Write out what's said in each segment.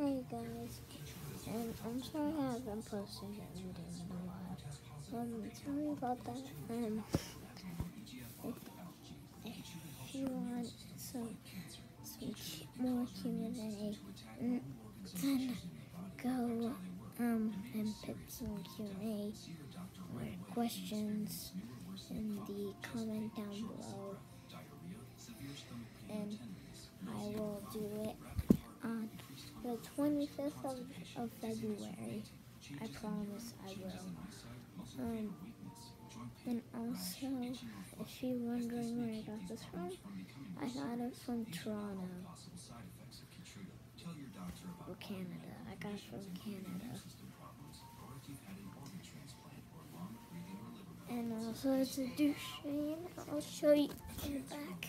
Hey guys, and I'm sorry I haven't posted a video in a while. Um, sorry about that. Um, if, if you want some some more A, then go um and put some Q and A or questions in the comment down below, 25th of, of February. I promise I will. Um, and also, if you're wondering where I got this from, I got it from Toronto. Or Canada. I got it from Canada. And also, it's a Duchene. I'll show you in the back.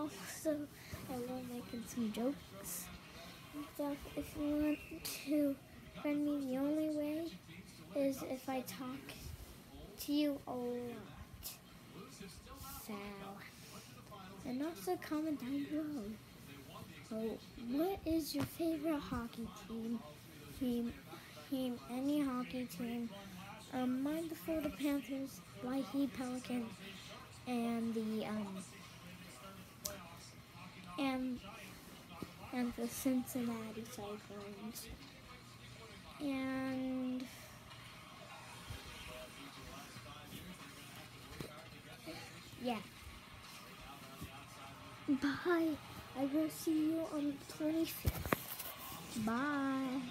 also, I love making some jokes and stuff. If you want to friend me, the only way is if I talk to you a lot. So, and also comment down below. So, what is your favorite hockey team? Team, team, any hockey team. Um, mine the Florida Panthers, Lightning Pelicans, and the Cincinnati Cyclones. And yeah. Bye. I will see you on the 25th. Bye.